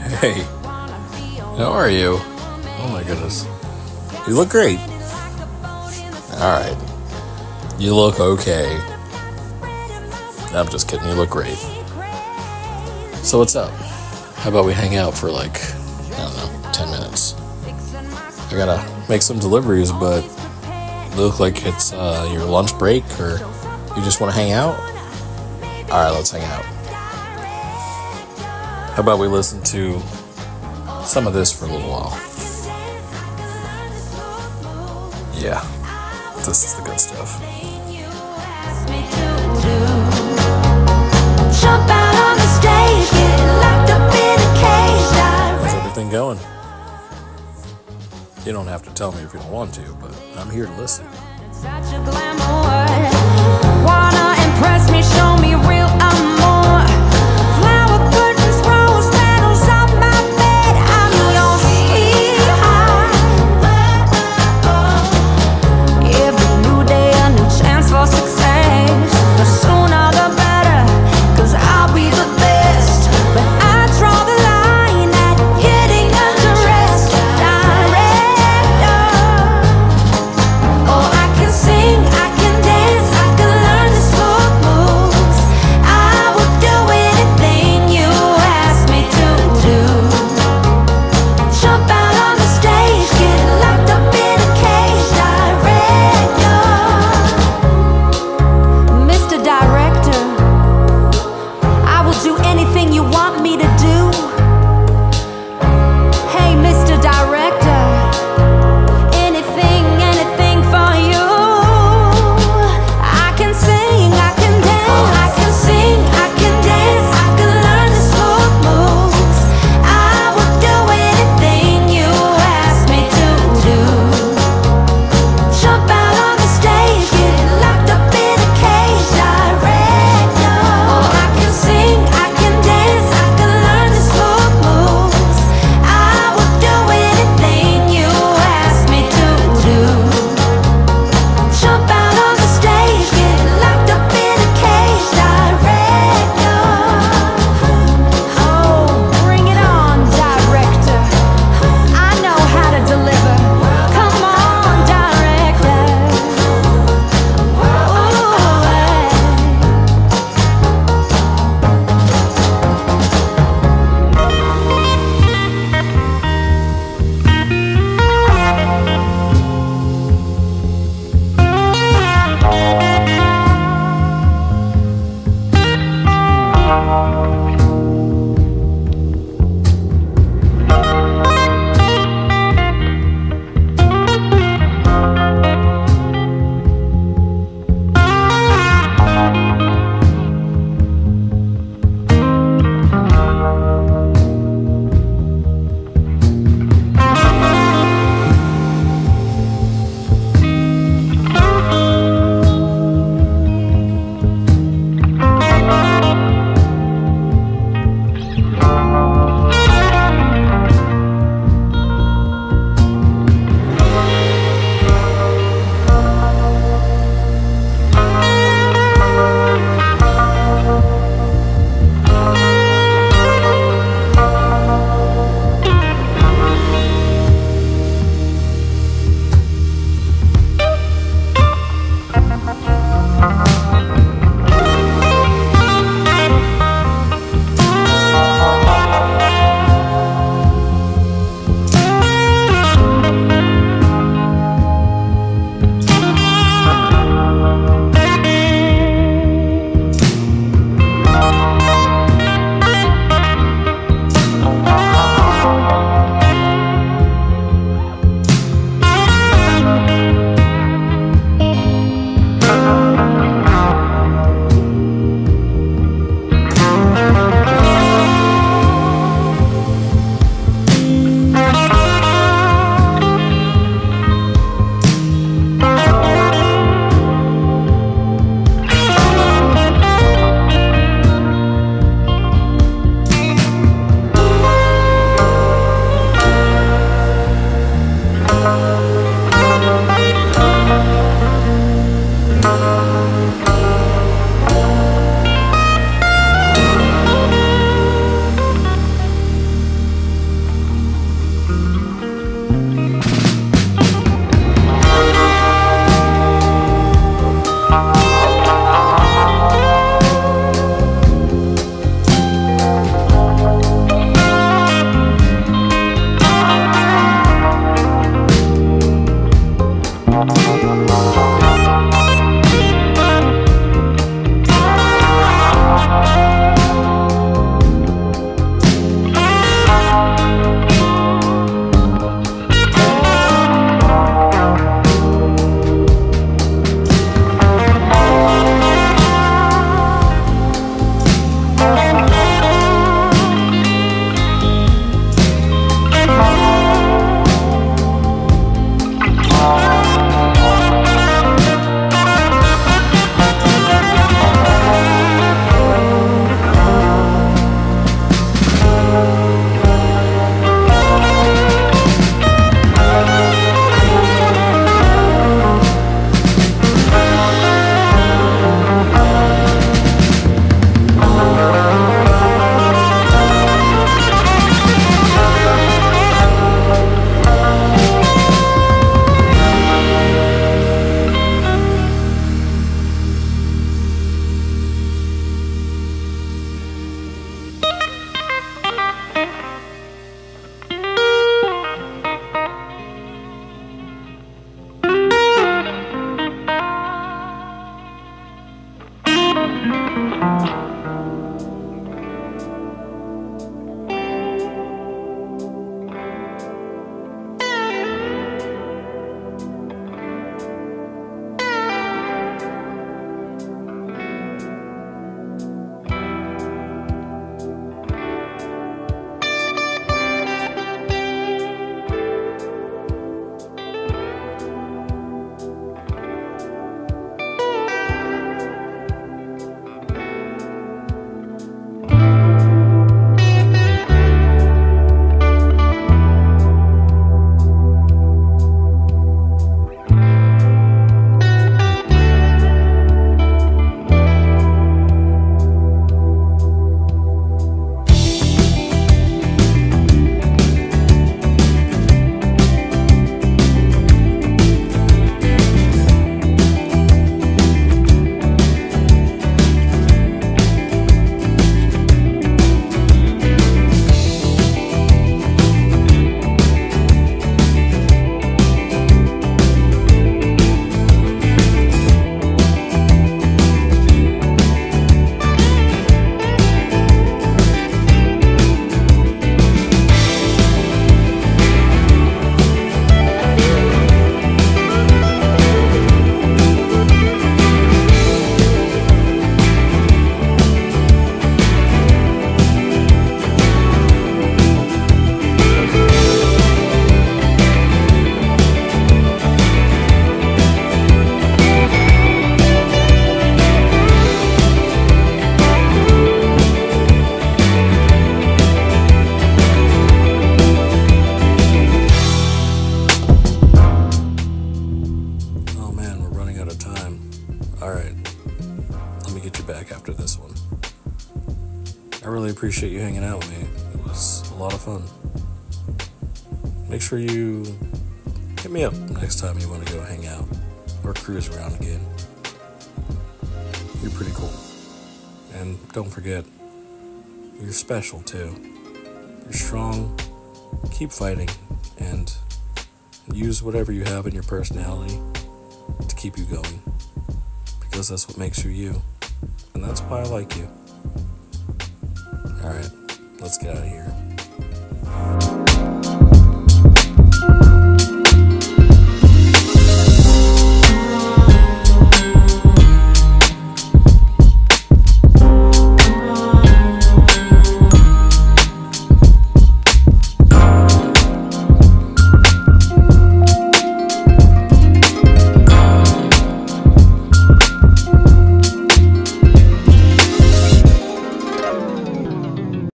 Hey, how are you? Oh my goodness. You look great. Alright. You look okay. I'm just kidding, you look great. So, what's up? How about we hang out for like, I don't know, 10 minutes? I gotta make some deliveries, but look like it's uh, your lunch break or you just want to hang out? Alright, let's hang out. How about we listen to some of this for a little while? Yeah, this is the good stuff. How's everything going? You don't have to tell me if you don't want to, but I'm here to listen. Appreciate you hanging out with me. It was a lot of fun. Make sure you hit me up next time you want to go hang out or cruise around again. You're pretty cool. And don't forget, you're special too. You're strong. Keep fighting and use whatever you have in your personality to keep you going. Because that's what makes you you. And that's why I like you. Alright, let's get out of here.